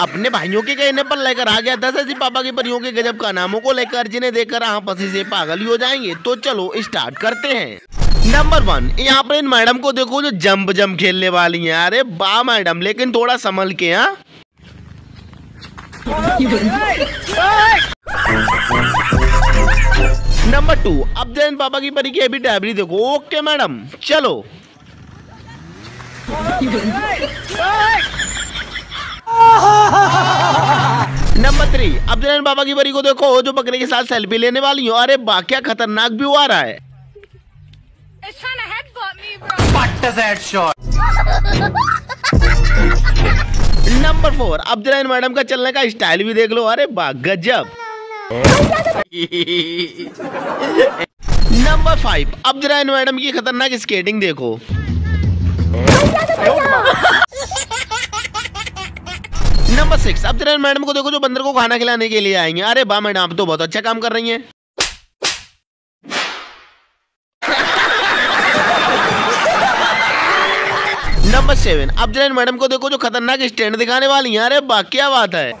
अपने भाइयों के कहने पर लेकर आ गया। दस ऐसी पापा की परियों के गजब का नामों को लेकर जिन्हें देखकर आप पसी से पागल ही हो जाएँगे तो चलो स्टार्ट करते हैं। नंबर वन यहाँ पर इन मैडम को देखो जो जंप जंप खेलने वाली हैं। अरे बा मैडम, लेकिन थोड़ा संभल के यहाँ नंबर टू अब जैन पापा की परी की अभी डायबरी देखो। ओके मैडम, चलो। नंबर थ्री अब जैन बाबा की बरी को देखो जो बकरे के साथ सेल्फी लेने वाली हो। अरे बा क्या खतरनाक भी आ रहा है. नंबर फोर अब जरा इन मैडम का चलने का स्टाइल भी देख लो। अरे बा गजब। नंबर फाइव अब जरा इन मैडम की खतरनाक स्केटिंग देखो। Number six. अब इन मैडम को देखो जो बंदर को खाना खिलाने के लिए आएँगे। अरे बा मैडम, आप तो बहुत अच्छा काम कर रही हैं। Number seven. अब जरा मैडम को देखो जो खतरनाक स्टैंड दिखाने वाली हैं। अरे बा क्या बात है।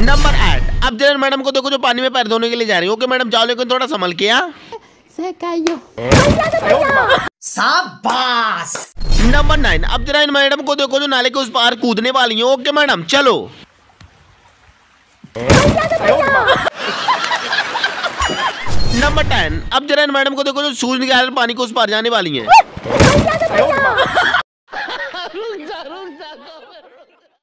नंबर एट अब जरा मैडम को देखो जो पानी में पैर धोने के लिए जा रही है। ओके मैडम, जाओ लेकिन थोड़ा संभल के यहाँ से कायो शाबाश। नंबर नाइन अब जरा इन मैडम को देखो जो नाले के उस पार कूदने वाली हैं। ओके मैडम चलो। नंबर टेन अब जरा इन मैडम को देखो जो सूज निकाल पानी को उस पार जाने वाली हैं।